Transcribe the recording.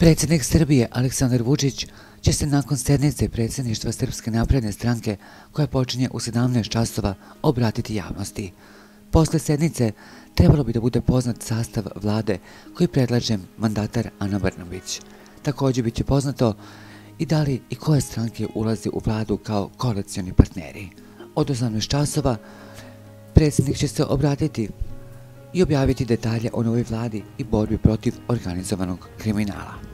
Predsjednik Srbije Aleksandar Vučić će se nakon sednice predsjedništva Srpske napredne stranke koja počinje u 17 časova obratiti javnosti. Posle sednice trebalo bi da bude poznat sastav vlade koji predlaže mandatar Ana Brnović. Također bit će poznato i da li i koje stranke ulazi u vladu kao koalicijani partneri. Od 18 časova predsjednik će se obratiti i objaviti detalje o novoj vladi i borbi protiv organizovanog kriminala.